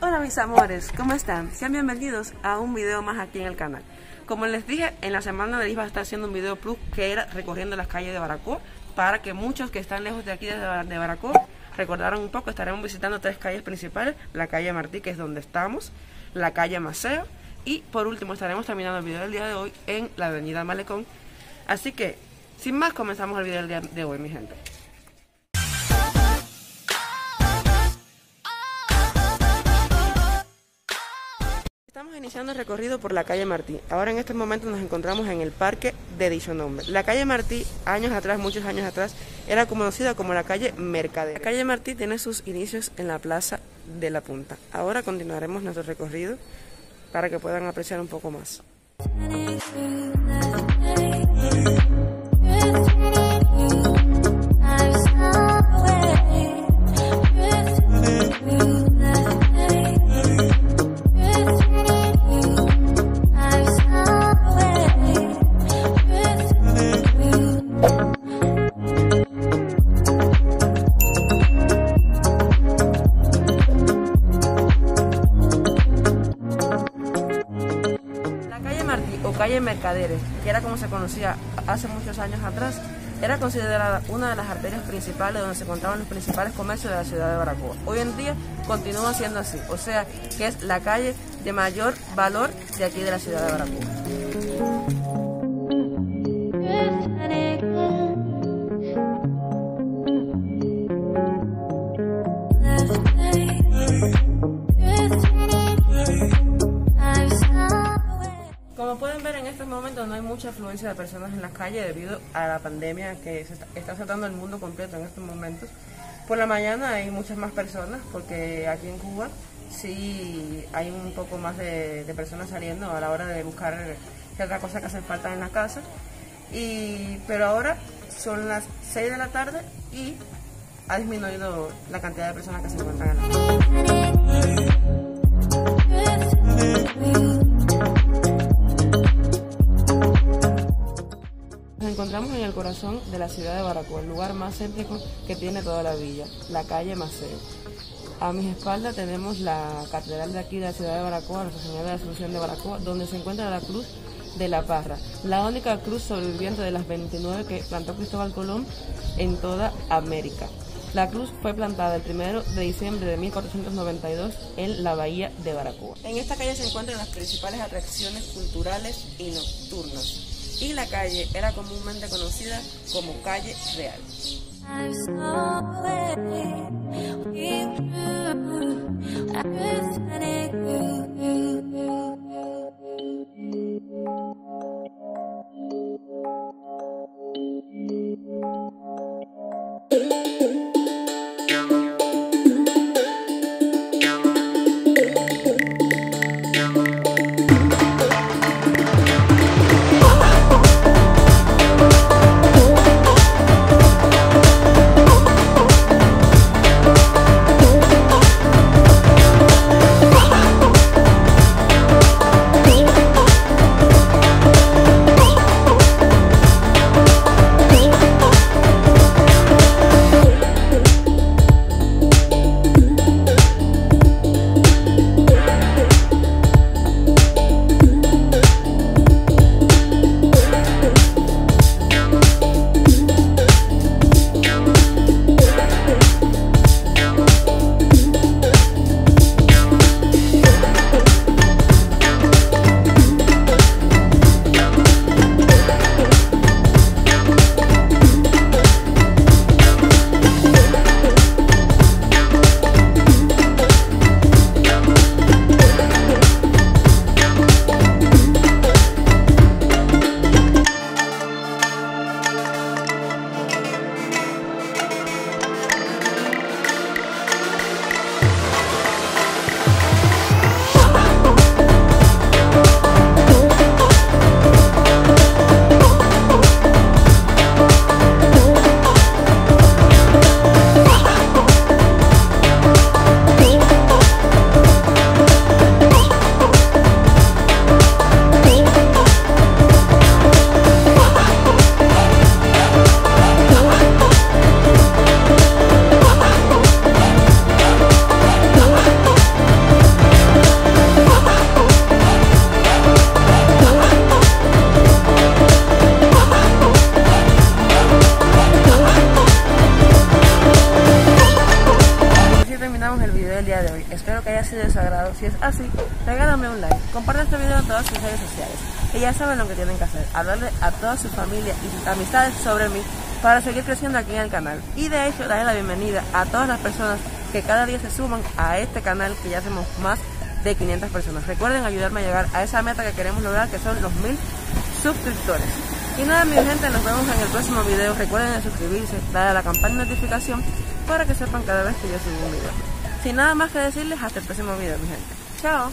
Hola mis amores, ¿cómo están? Sean bienvenidos a un video más aquí en el canal. Como les dije, en la semana de iba a estar haciendo un video plus que era recorriendo las calles de Baracó para que muchos que están lejos de aquí de Baracó recordaron un poco. Estaremos visitando tres calles principales, la calle Martí, que es donde estamos, la calle Maceo y por último estaremos terminando el video del día de hoy en la avenida Malecón. Así que, sin más, comenzamos el video del día de hoy, mi gente. Estamos iniciando el recorrido por la calle Martí. Ahora en este momento nos encontramos en el parque de dicho nombre. La calle Martí, años atrás, muchos años atrás, era conocida como la calle Mercader. La calle Martí tiene sus inicios en la plaza de la Punta. Ahora continuaremos nuestro recorrido para que puedan apreciar un poco más. Calle Mercaderes, que era como se conocía hace muchos años atrás, era considerada una de las arterias principales donde se encontraban los principales comercios de la ciudad de Baracoa. Hoy en día continúa siendo así, o sea que es la calle de mayor valor de aquí de la ciudad de Baracoa. No hay mucha afluencia de personas en las calles debido a la pandemia que se está, tratando el mundo completo en estos momentos. Por la mañana hay muchas más personas porque aquí en Cuba sí hay un poco más de, personas saliendo a la hora de buscar qué otra cosa que hace falta en la casa. Y, pero ahora son las 6 de la tarde y ha disminuido la cantidad de personas que se encuentran en la calle. Encontramos en el corazón de la ciudad de Baracoa, el lugar más céntrico que tiene toda la villa, la calle Maceo. A mis espaldas tenemos la catedral de aquí de la ciudad de Baracoa, Nuestra Señora de la Asunción de Baracoa, donde se encuentra la cruz de la Parra, la única cruz sobreviviente de las 29 que plantó Cristóbal Colón en toda América. La cruz fue plantada el 1 de diciembre de 1492 en la bahía de Baracoa. En esta calle se encuentran las principales atracciones culturales y nocturnas y la calle era comúnmente conocida como Calle Real. Like, compartan este video en todas sus redes sociales. Y ya saben lo que tienen que hacer, hablarle a toda su familia y sus amistades sobre mí para seguir creciendo aquí en el canal. Y de hecho, darle la bienvenida a todas las personas que cada día se suman a este canal que ya hacemos más de 500 personas. Recuerden ayudarme a llegar a esa meta que queremos lograr, que son los mil suscriptores. Y nada, mi gente, nos vemos en el próximo video. Recuerden suscribirse, darle a la campana de notificación para que sepan cada vez que yo subo un video. Sin nada más que decirles, hasta el próximo video, mi gente. Chao.